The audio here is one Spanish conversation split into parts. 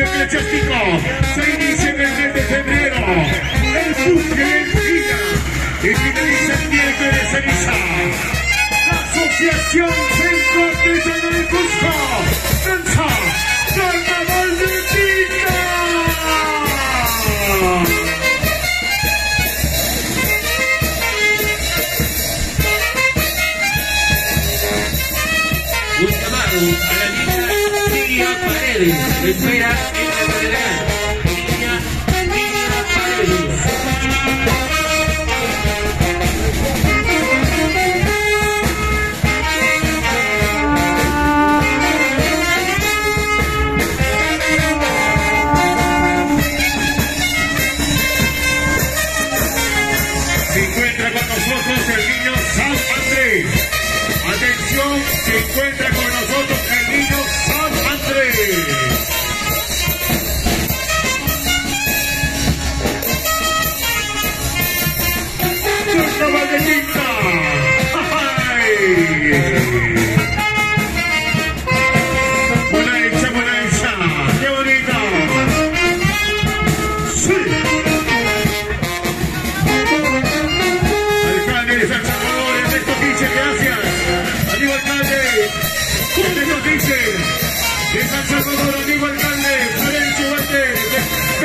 eclesiástico se inicia en el mes de febrero. El buque Vida y finaliza el miércoles de ceniza. La Asociación Centro Artesano de Cusco lanza Carnaval Kennedy. We play that in the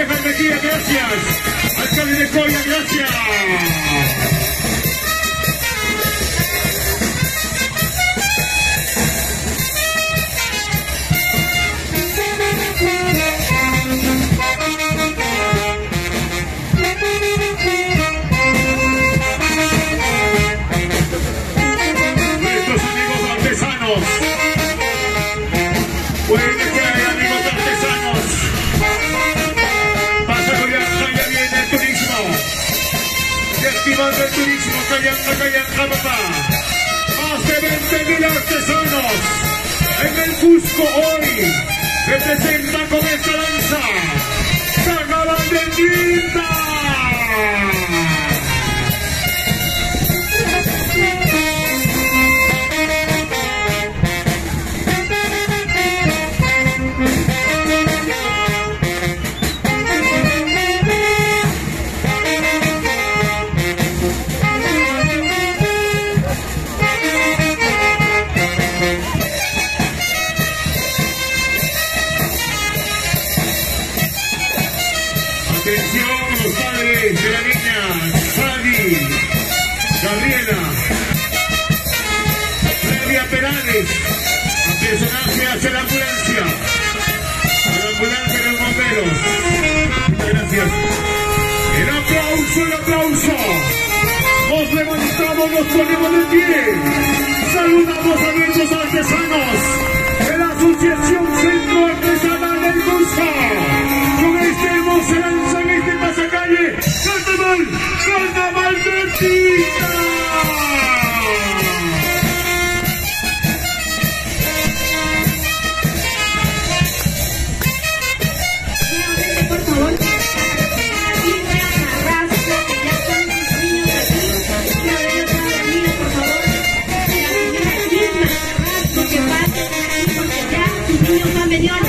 Gracias. Alcalde de Coya, gracias. Turismo, papá. Más de 20 mil artesanos en el Cusco hoy. Representa con esta danza. Atención los padres de la niña Sally, Gabriela, Flavia Perales, personaje hacia la ambulancia, a la ambulancia de los bomberos. Gracias. El aplauso, el aplauso. Nos levantamos, nos ponemos de pie saludamos a nuestros artesanos de la Asociación Centro Artesanal del Busco. Con este emocionante, en este pasacalle, Carnaval, Carnaval del venido